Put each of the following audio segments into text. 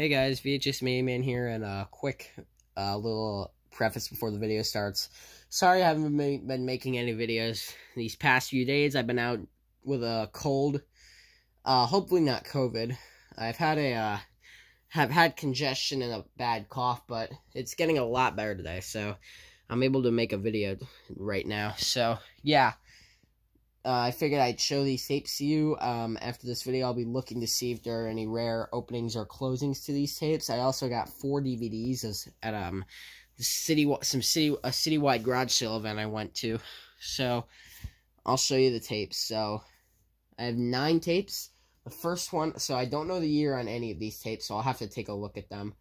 Hey guys, VHS Man here, and a quick uh, little preface before the video starts. Sorry I haven't been making any videos these past few days. I've been out with a cold. Uh, hopefully not COVID. I've had a, uh, have had congestion and a bad cough, but it's getting a lot better today, so I'm able to make a video right now. So, yeah uh, I figured I'd show these tapes to you. Um, after this video, I'll be looking to see if there are any rare openings or closings to these tapes. I also got four DVDs as, at um the city some city a citywide garage sale event I went to. So I'll show you the tapes. So I have nine tapes. The first one, so I don't know the year on any of these tapes, so I'll have to take a look at them.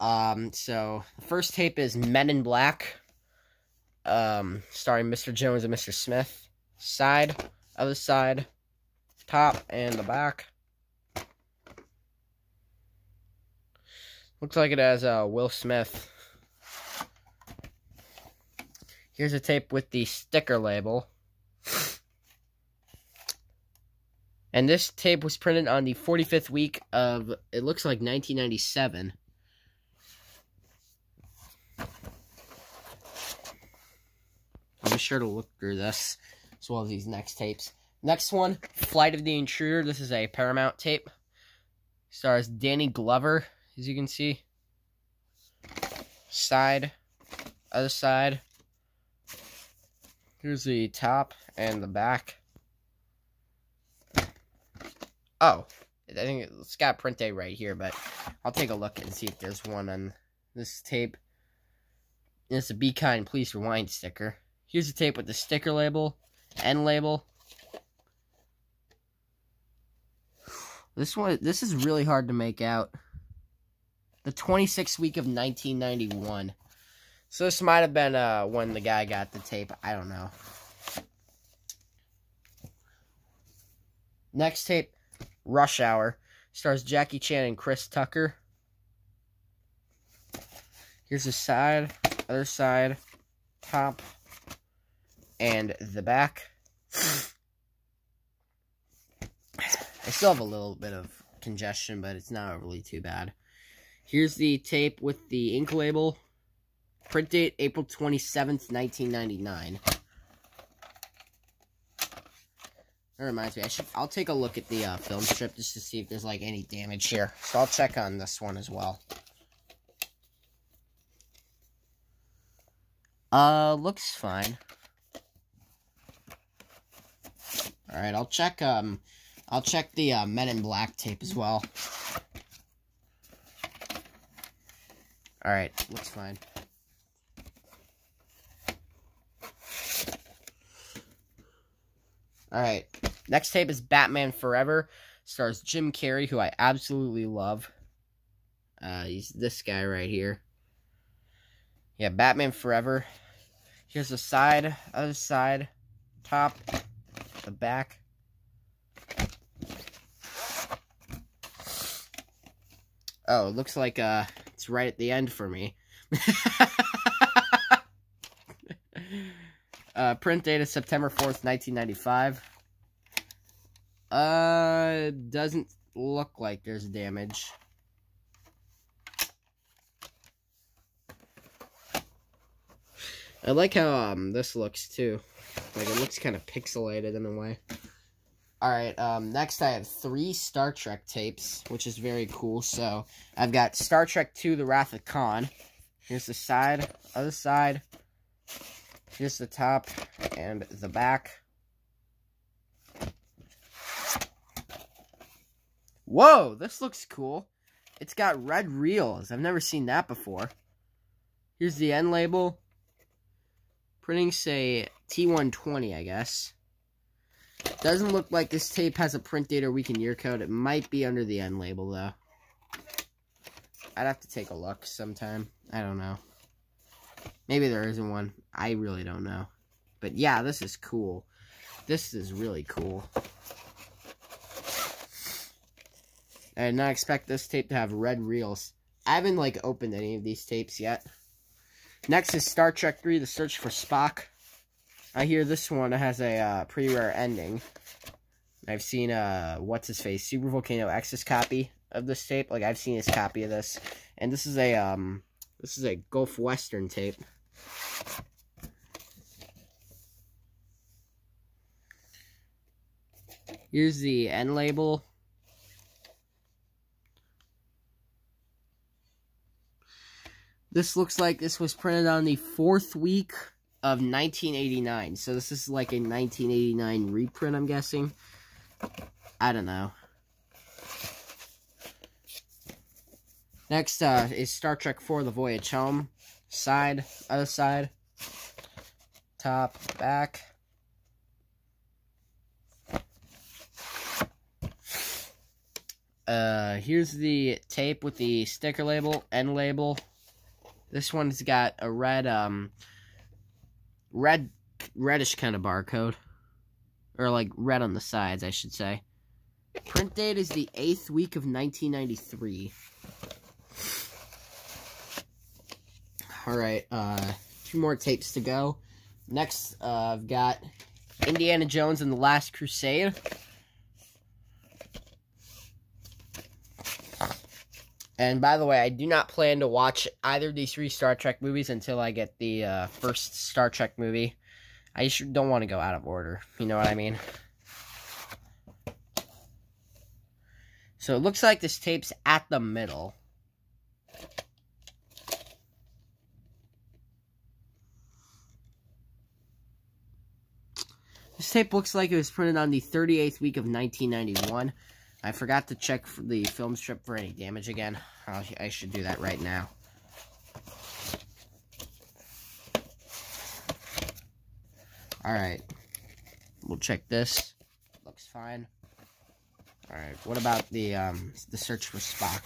Um, so the first tape is Men in Black, um, starring Mr. Jones and Mr. Smith side, other side, top, and the back. Looks like it has uh, Will Smith. Here's a tape with the sticker label. And this tape was printed on the 45th week of, it looks like 1997. I'll be sure to look through this as well as these next tapes. Next one, Flight of the Intruder. This is a Paramount tape. Stars Danny Glover, as you can see. Side, other side. Here's the top and the back. Oh, I think it's got print date right here, but I'll take a look and see if there's one on this tape. It's a Be Kind, Please Rewind sticker. Here's the tape with the sticker label end label. This one, this is really hard to make out. The 26th week of 1991. So this might have been uh, when the guy got the tape. I don't know. Next tape, Rush Hour. Stars Jackie Chan and Chris Tucker. Here's the side, other side, top, and the back. I still have a little bit of congestion, but it's not really too bad. Here's the tape with the ink label. Print date April 27th, 1999. That reminds me, I should I'll take a look at the uh, film strip just to see if there's like any damage here. So I'll check on this one as well. Uh, looks fine. All right, I'll check. Um, I'll check the uh, Men in Black tape as well. All right, looks fine. All right, next tape is Batman Forever. Stars Jim Carrey, who I absolutely love. Uh, he's this guy right here. Yeah, Batman Forever. Here's the side, other side, top, the back. Oh, it looks like uh, it's right at the end for me. uh, print date is September 4th, 1995. Uh, doesn't look like there's damage. I like how um this looks too. Like, it looks kind of pixelated in a way. Alright, um, next I have three Star Trek tapes, which is very cool. So, I've got Star Trek II, The Wrath of Khan. Here's the side, other side. Here's the top and the back. Whoa, this looks cool. It's got red reels. I've never seen that before. Here's the end label. Printing say T120, I guess. Doesn't look like this tape has a print date or week and year code. It might be under the end label, though. I'd have to take a look sometime. I don't know. Maybe there isn't one. I really don't know. But yeah, this is cool. This is really cool. I did not expect this tape to have red reels. I haven't, like, opened any of these tapes yet. Next is Star Trek 3, The Search for Spock. I hear this one has a uh, pretty rare ending. I've seen, uh, what's his face, Super Volcano X's copy of this tape. Like I've seen his copy of this, and this is a um, this is a Gulf Western tape. Here's the end label. This looks like this was printed on the fourth week of 1989. So this is like a 1989 reprint, I'm guessing. I don't know. Next uh, is Star Trek 4 The Voyage Home. Side, other side, top, back. Uh, here's the tape with the sticker label, end label. This one's got a red, um, red, reddish kind of barcode. Or like red on the sides, I should say. Print date is the 8th week of 1993. Alright, uh, two more tapes to go. Next, uh, I've got Indiana Jones and the Last Crusade. And by the way, I do not plan to watch either of these three Star Trek movies until I get the uh, first Star Trek movie. I just don't want to go out of order. You know what I mean? So it looks like this tape's at the middle. This tape looks like it was printed on the 38th week of 1991. I forgot to check the film strip for any damage again. I should do that right now. Alright. We'll check this. Looks fine. Alright, what about the, um, the search for Spock?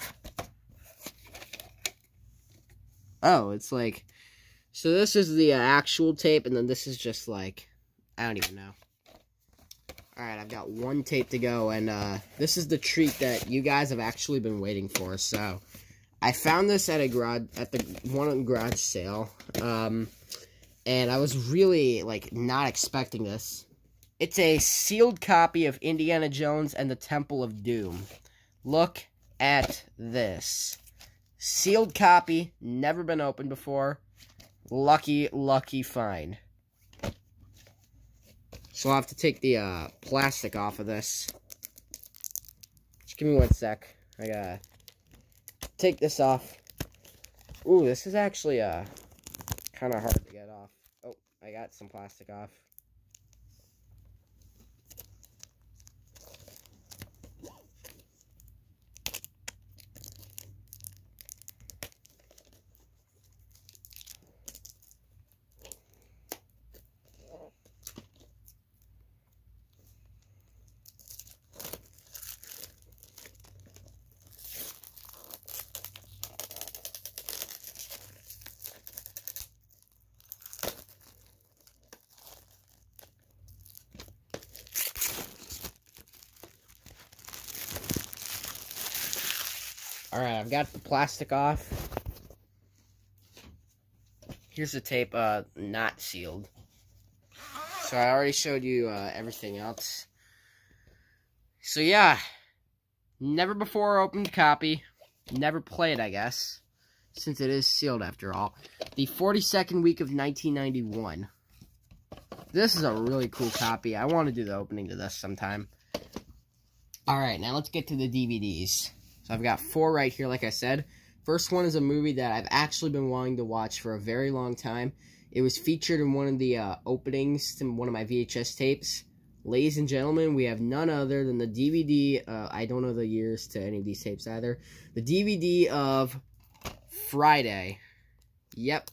Oh, it's like... So this is the uh, actual tape, and then this is just like... I don't even know. Alright, I've got one tape to go, and uh, this is the treat that you guys have actually been waiting for. So, I found this at a garage, at the one garage sale, um, and I was really, like, not expecting this. It's a sealed copy of Indiana Jones and the Temple of Doom. Look at this. Sealed copy, never been opened before. Lucky, lucky find. So I'll have to take the uh, plastic off of this. Just give me one sec. I gotta take this off. Ooh, this is actually uh, kind of hard to get off. Oh, I got some plastic off. Alright, I've got the plastic off. Here's the tape, uh, not sealed. So I already showed you, uh, everything else. So yeah, never before opened copy. Never played, I guess. Since it is sealed after all. The 42nd week of 1991. This is a really cool copy. I want to do the opening to this sometime. Alright, now let's get to the DVDs. So I've got four right here, like I said. First one is a movie that I've actually been wanting to watch for a very long time. It was featured in one of the uh, openings to one of my VHS tapes. Ladies and gentlemen, we have none other than the DVD. Uh, I don't know the years to any of these tapes either. The DVD of Friday. Yep.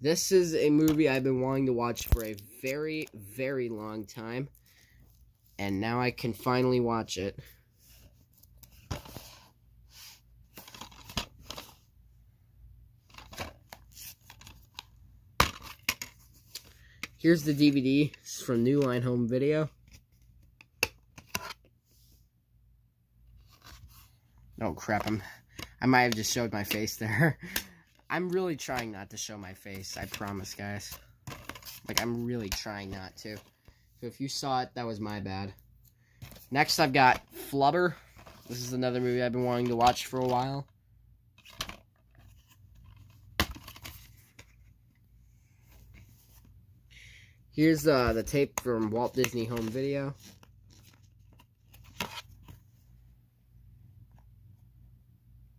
This is a movie I've been wanting to watch for a very, very long time. And now I can finally watch it. Here's the DVD. It's from New Line Home Video. Oh crap, I'm I might have just showed my face there. I'm really trying not to show my face, I promise guys. Like I'm really trying not to. So if you saw it, that was my bad. Next I've got Flubber. This is another movie I've been wanting to watch for a while. Here's uh, the tape from Walt Disney Home Video.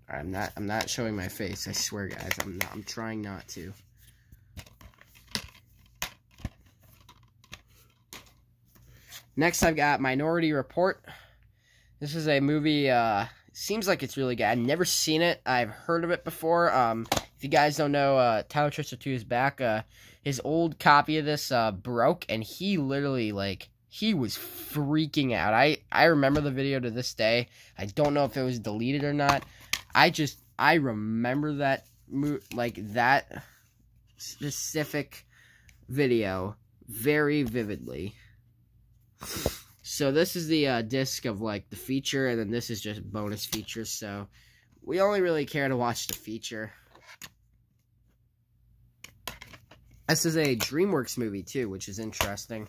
I'm not I'm not showing my face. I swear guys. I'm not I'm trying not to. Next I've got Minority Report. This is a movie uh seems like it's really good. I've never seen it. I've heard of it before. Um if you guys don't know, uh Tyler Tristan 2 is back. Uh his old copy of this uh broke and he literally like he was freaking out. I I remember the video to this day. I don't know if it was deleted or not. I just I remember that like that specific video very vividly. So this is the uh, disc of like the feature, and then this is just bonus features. So we only really care to watch the feature. This is a DreamWorks movie too, which is interesting.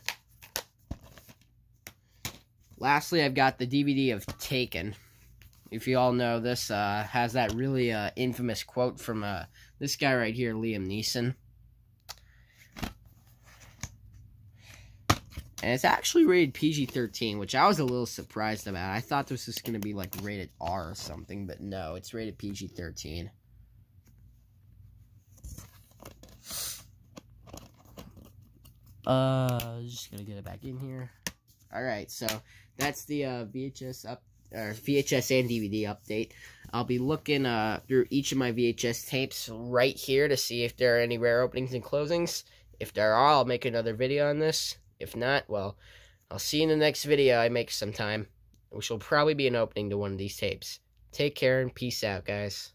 Lastly, I've got the DVD of Taken if you all know, this uh, has that really uh, infamous quote from uh, this guy right here, Liam Neeson. And it's actually rated PG-13, which I was a little surprised about. I thought this was going to be like rated R or something, but no, it's rated PG-13. Uh, just gonna get it back in here. Alright, so that's the uh, VHS up or VHS and DVD update. I'll be looking uh, through each of my VHS tapes right here to see if there are any rare openings and closings. If there are, I'll make another video on this. If not, well, I'll see you in the next video I make sometime, which will probably be an opening to one of these tapes. Take care and peace out, guys.